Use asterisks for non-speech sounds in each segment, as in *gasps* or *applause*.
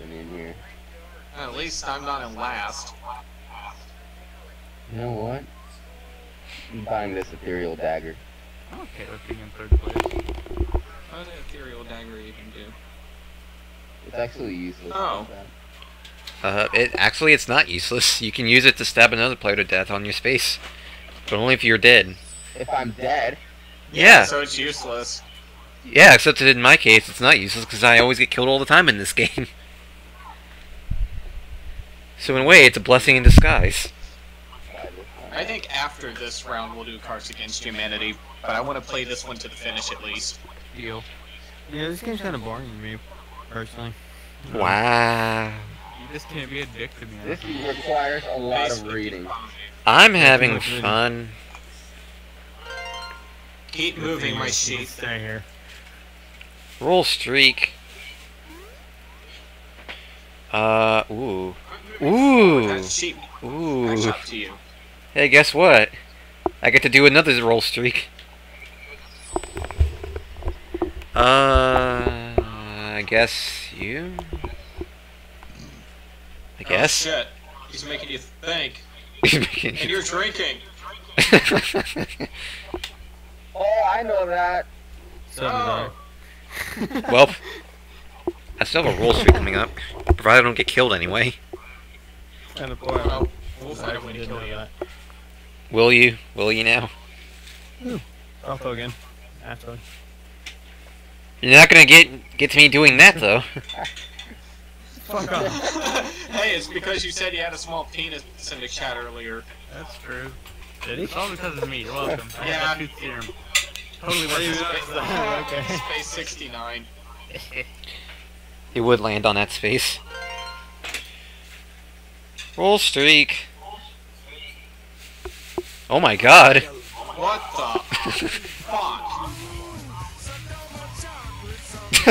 something in here. At least I'm not in last. You know what? I'm buying this ethereal dagger. I'm okay with being in third place. What does an ethereal dagger even do? It's actually useless. Oh. sometimes. Uh, it actually it's not useless. You can use it to stab another player to death on your space, but only if you're dead. If I'm dead, Yeah, So it's useless. yeah. Except that in my case, it's not useless because I always get killed all the time in this *laughs* game. So in a way, it's a blessing in disguise. I think after this round we'll do Cards Against Humanity, but I want to play this one to the finish at least. Deal. Yeah, this game's kind of boring to me, personally. Wow. You just can't be addicted, man. this requires a lot of reading. I'm having fun. Keep moving my sheep. Stay here. Roll streak. Uh, ooh. Ooh. That sheep catch Ooh. up to you. Hey, guess what? I get to do another roll streak. Uh, I guess you? I Oh, guess. shit. He's making you think. *laughs* He's making And you're drinking. *laughs* Oh, I know that. So Oh. Well, I still have a roll streak coming up, provided I don't get killed anyway. Kind of point. Oh. Well, we'll find a I way to kill you. that. Will you? Will you now? I'll go again. After. You're not gonna get get to me doing that though. Fuck off. *laughs* hey, it's because you said you had a small penis in the chat earlier. That's true. Did he? All because of me. You're welcome. I Yeah. have a tooth serum. Totally worth it. *laughs* okay. Space 69. It would land on that space. Roll streak. Oh my god. What the fuck? *laughs*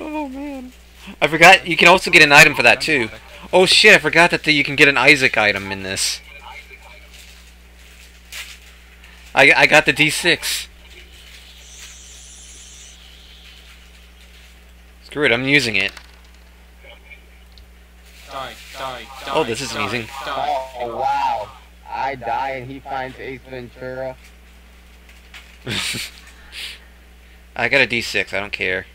oh man. I forgot you can also get an item for that too. Oh shit, I forgot that the, you can get an Isaac item in this. I, I got the D6. Screw it, I'm using it. Die, die, die. Oh, this is die, amazing. Die. Oh, wow. I die and he finds Ace Ventura. *laughs* I got a D6, I don't care.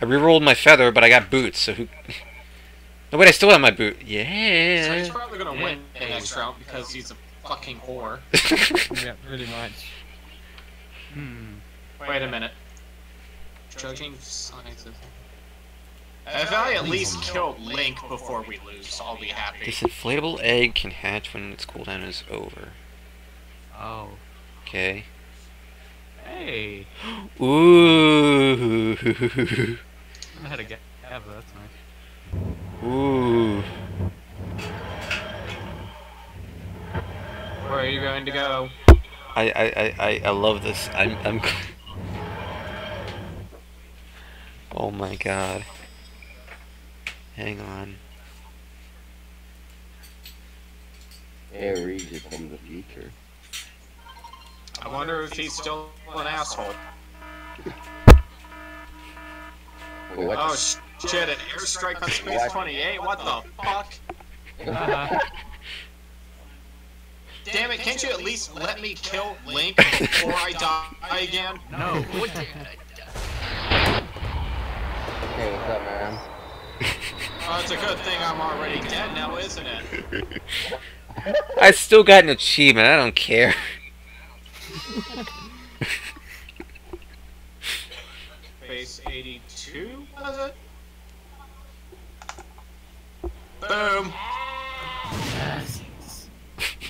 I rerolled my feather, but I got boots, so who... *laughs* No, wait, I still have my boot. So he's probably gonna win the next round because he's a fucking whore. *laughs* yeah, pretty much. Hmm. Wait a minute. Judging signs of. If I at least kill Link before we lose, I'll be happy. this inflatable egg can hatch when its cooldown is over. Oh. Okay. Hey. *gasps* Ooh. *laughs* I had a gap. Yeah, but that's nice. Ooh. Where are you going to go? I, I, I, I, I love this. I'm, I'm. *laughs* Oh my god. Hang on. Aries is from the future. I wonder if he's still an asshole. Wait, what? Oh sh- shit! An airstrike on Space What? 28. What the fuck? *laughs* Damn it! Can't you at least let me kill Link *laughs* before I die again? no. Hey, what's up, man? Oh, it's a good thing I'm already dead now, isn't it? *laughs* I still got an achievement. I don't care. Base 82, was it? Boom!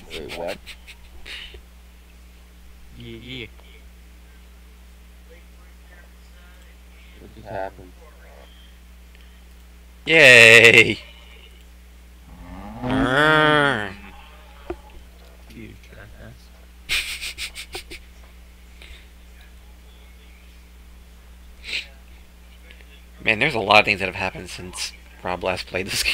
Wait, what? Yeah, yeah. What just happened? Yay! You. *laughs* Man, there's a lot of things that have happened since Rob last played this *laughs* game.